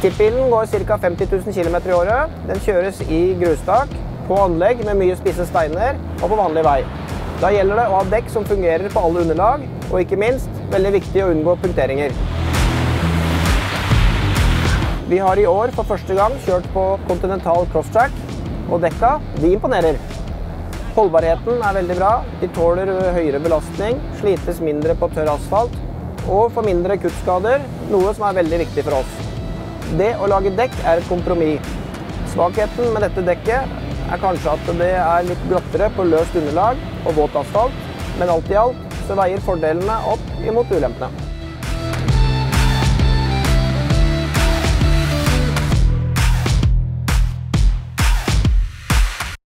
Tippbilen går ca. 50 000 km i året. Den kjøres i grustak, på anlegg med mye spisse steiner og på vanlig vei. Da gjelder det å ha dekk som fungerer på alle underlag, og ikke minst veldig viktig å unngå punkteringer. Vi har i år for første gang kjørt på Continental Crosstrack, og dekka de imponerer. Holdbarheten er veldig bra. De tåler høyere belastning, slites mindre på tørr asfalt og får mindre kuttskader, noe som er veldig viktig for oss. Det å lage dekk er et kompromiss. Svakheten med dette dekket er kanskje at det er litt glattere på løst underlag og våt asfalt, men alt i alt så veier fordelene opp imot ulempene.